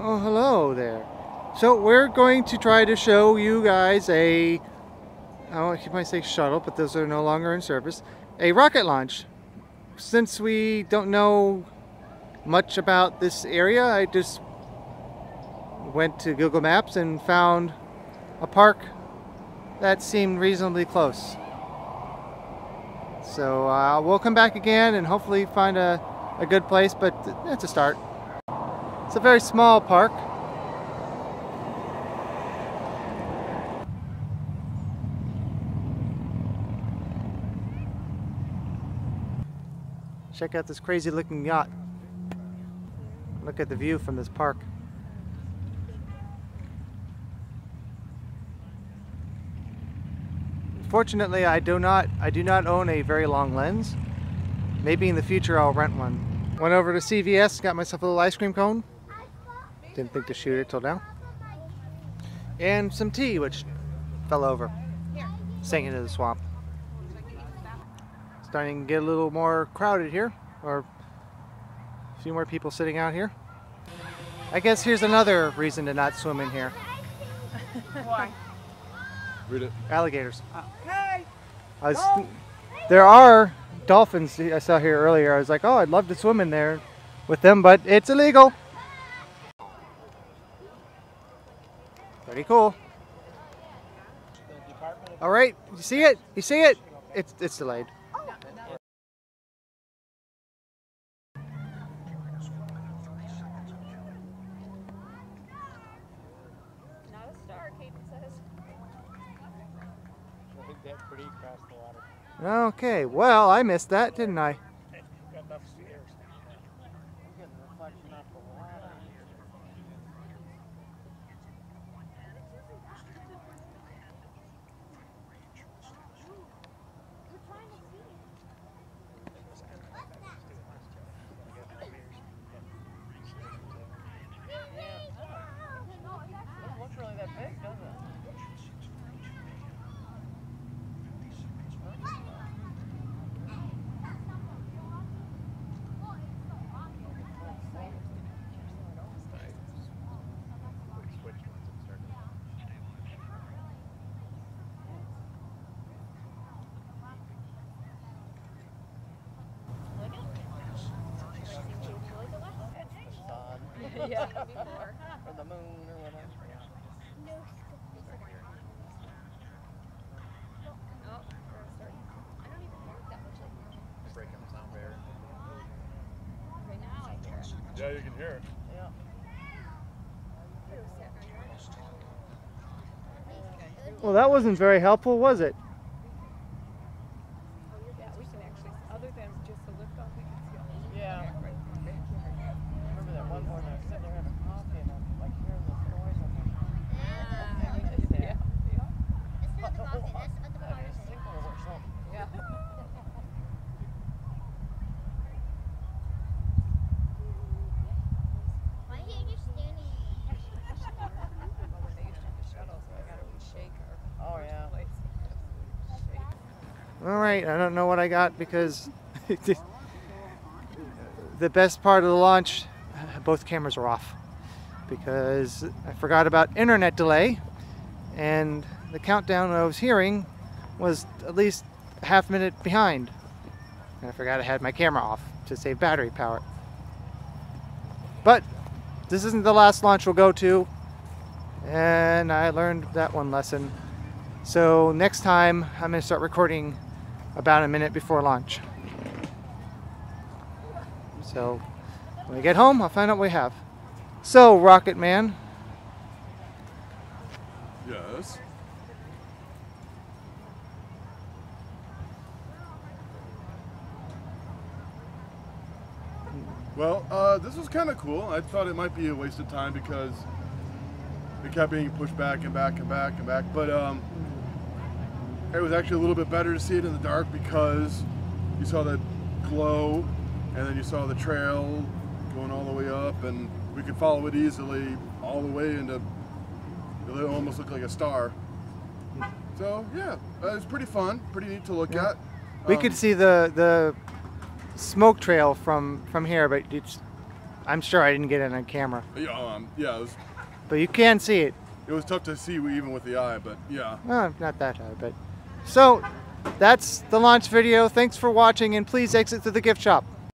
Oh, hello there. So we're going to try to show you guys a, I don't might say shuttle, but those are no longer in service, a rocket launch. Since we don't know much about this area, I just went to Google Maps and found a park that seemed reasonably close. So uh, we'll come back again and hopefully find a, a good place, but it's a start. It's a very small park. Check out this crazy looking yacht. Look at the view from this park. Fortunately, I do not I do not own a very long lens. Maybe in the future I'll rent one. Went over to CVS, got myself a little ice cream cone. Didn't think to shoot it till now. And some tea, which fell over. Sank into the swamp. Starting to get a little more crowded here, or a few more people sitting out here. I guess here's another reason to not swim in here. Why? Read it. Alligators. Okay. I was, there are dolphins I saw here earlier. I was like, oh, I'd love to swim in there with them, but it's illegal. Pretty cool. All right, you see it? You see it? It's it's delayed. Okay, well, I missed that, didn't I? Got enough spheres. Getting the reflection off the water. Doesn't look really that big, does it? Sun. yeah. or the moon or whatever. Breaking the sound barrier. Yeah, you can hear it. Yeah. Well, that wasn't very helpful, was it? Yeah, we can actually, other than just the lift off, we can see all this. Yeah. Remember that one morning I was sitting there having coffee and I'm like hearing this noise. I'm like, what is that? Yeah. Yeah. Like a signal or something. Yeah. Why are you just standing? Remember they used to have the shuttle, so I got it would shake our Oh yeah. place. Shake. All right, I don't know what I got because the best part of the launch, both cameras were off because I forgot about internet delay and the countdown I was hearing was at least a half minute behind. And I forgot I had my camera off to save battery power. But this isn't the last launch we'll go to and I learned that one lesson. So next time I'm going to start recording about a minute before launch. So when I get home, I'll find out what we have. So, Rocket Man, Yes. Well, uh, this was kind of cool. I thought it might be a waste of time because it kept being pushed back and back and back and back. But um, it was actually a little bit better to see it in the dark because you saw the glow and then you saw the trail going all the way up and we could follow it easily all the way into it almost looked like a star. So yeah it was pretty fun pretty neat to look yeah. at. We um, could see the the smoke trail from from here but it's i'm sure i didn't get it on camera. Yeah, um, yeah was, but you can see it. It was tough to see even with the eye but yeah. Well, not that high but so that's the launch video. Thanks for watching and please exit through the gift shop.